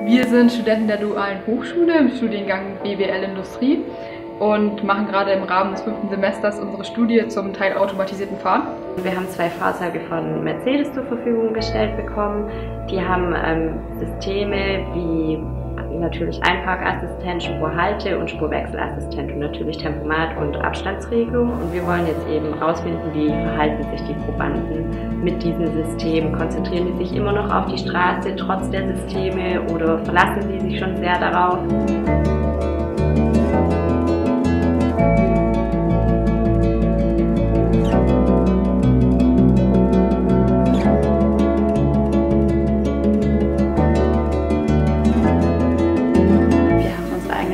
Wir sind Studenten der Dualen Hochschule im Studiengang BWL Industrie und machen gerade im Rahmen des fünften Semesters unsere Studie zum Teil automatisierten Fahren. Wir haben zwei Fahrzeuge von Mercedes zur Verfügung gestellt bekommen. Die haben ähm, Systeme wie natürlich Einparkassistent, Spurhalte und Spurwechselassistent und natürlich Tempomat und Abstandsregelung. Und wir wollen jetzt eben herausfinden, wie verhalten sich die Probanden mit diesem System. Konzentrieren die sich immer noch auf die Straße trotz der Systeme oder verlassen sie sich schon sehr darauf?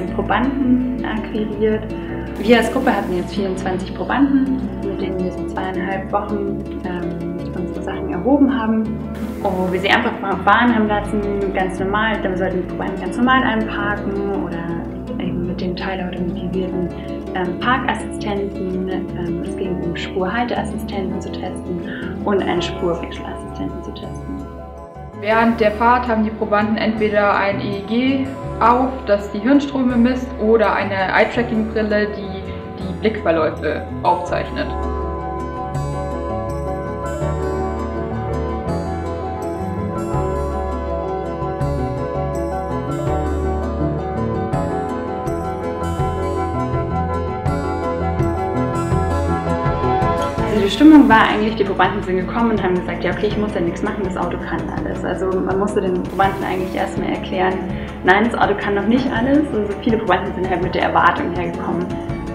Probanden akquiriert. Wir als Gruppe hatten jetzt 24 Probanden, mit denen wir so zweieinhalb Wochen ähm, unsere Sachen erhoben haben. Und wir sie einfach fahren haben lassen, ganz normal. Dann sollten die Probanden ganz normal einparken oder eben mit dem teilautomatisierten ähm, Parkassistenten. Ähm, es ging um Spurhalteassistenten zu testen und einen Spurwechselassistenten zu testen. Während der Fahrt haben die Probanden entweder ein EEG auf, das die Hirnströme misst, oder eine Eye-Tracking-Brille, die die Blickverläufe aufzeichnet. Also die Stimmung war eigentlich, die Probanden sind gekommen und haben gesagt, ja okay, ich muss ja nichts machen, das Auto kann alles. Also man musste den Probanden eigentlich erstmal erklären, nein, das Auto kann noch nicht alles. Also viele Probanden sind halt mit der Erwartung hergekommen,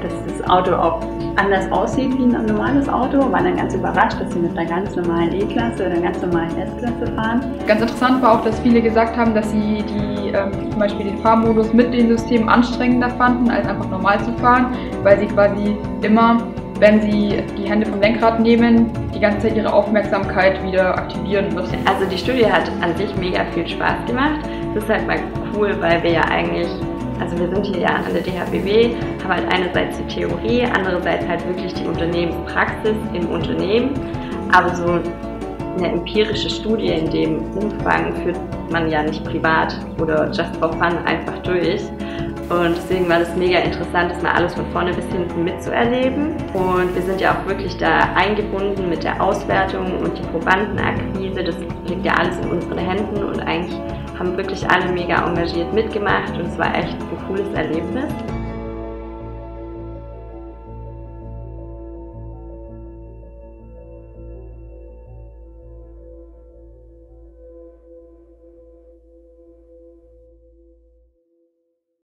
dass das Auto auch anders aussieht wie ein normales Auto, waren dann ganz überrascht, dass sie mit einer ganz normalen E-Klasse oder einer ganz normalen S-Klasse fahren. Ganz interessant war auch, dass viele gesagt haben, dass sie die, ähm, zum Beispiel den Fahrmodus mit den Systemen anstrengender fanden, als einfach normal zu fahren, weil sie quasi immer wenn sie die Hände vom Lenkrad nehmen, die ganze Zeit ihre Aufmerksamkeit wieder aktivieren müssen. Also die Studie hat an sich mega viel Spaß gemacht. Das ist halt mal cool, weil wir ja eigentlich, also wir sind hier ja an der DHBW, haben halt einerseits die Theorie, andererseits halt wirklich die Unternehmenspraxis im Unternehmen. Aber so eine empirische Studie in dem Umfang führt man ja nicht privat oder just for fun einfach durch. Und deswegen war das mega interessant, das mal alles von vorne bis hinten mitzuerleben. Und wir sind ja auch wirklich da eingebunden mit der Auswertung und die Probandenakquise. Das liegt ja alles in unseren Händen und eigentlich haben wirklich alle mega engagiert mitgemacht und es war echt ein cooles Erlebnis.